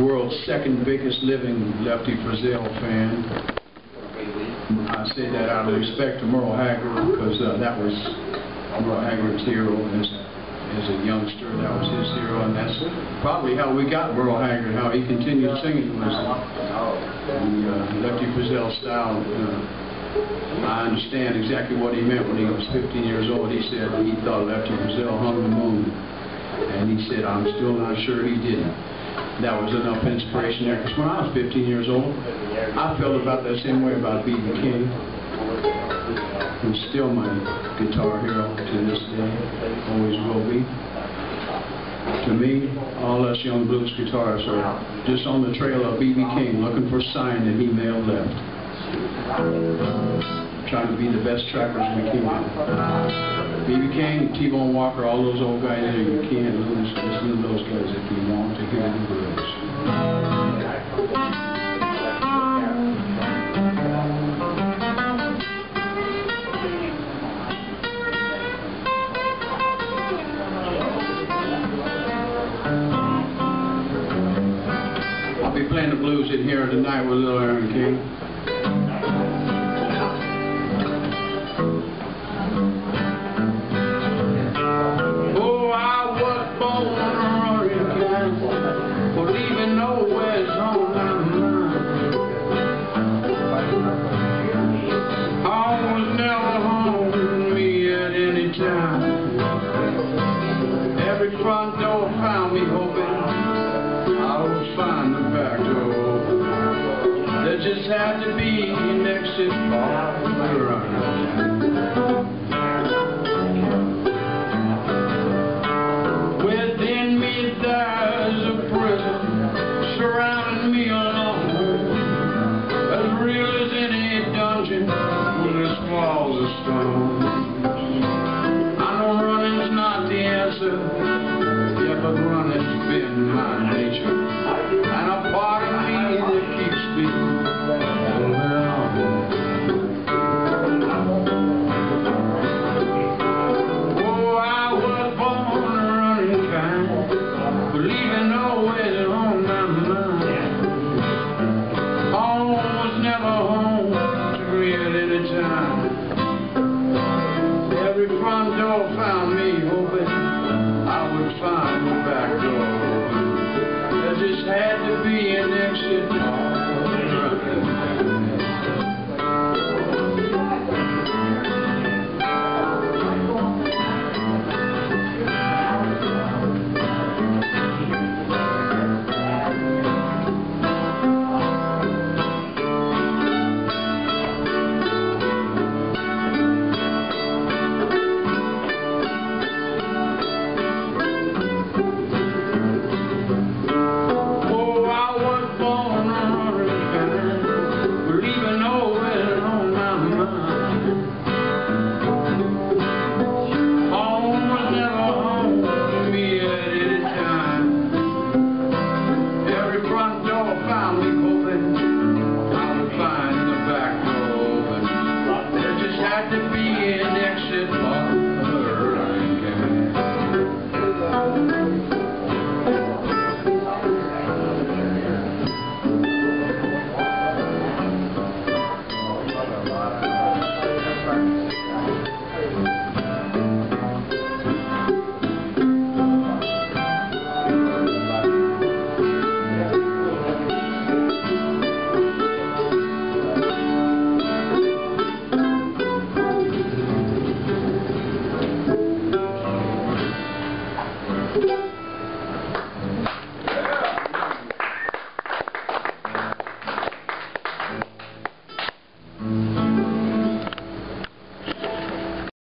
world's second biggest living Lefty Frizzell fan. I say that out of respect to Merle Haggard because uh, that was Merle Haggard's hero as, as a youngster. That was his hero, and that's probably how we got Merle Haggard. How he continued singing was the uh, Lefty Frizzell style. Uh, I understand exactly what he meant when he was 15 years old. He said he thought Lefty Frizzell hung the moon, and he said, "I'm still not sure he didn't." That was enough inspiration there. Because when I was 15 years old, I felt about that same way about B.B. King, who's still my guitar hero to this day, always will be. To me, all us young blues guitarists are just on the trail of B.B. King, looking for a sign that he may have left. Trying to be the best trackers we can. B.B. King, T-Bone Walker, all those old guys there, you can't lose. Listen to those guys if you want I'll be playing the blues in here tonight with Little Aaron King. Every front door found me hoping I would find the back door. There just had to be an exit all. Within me there's a prison surrounding me alone, as real as any dungeon with stone. Had to be an exit all Thank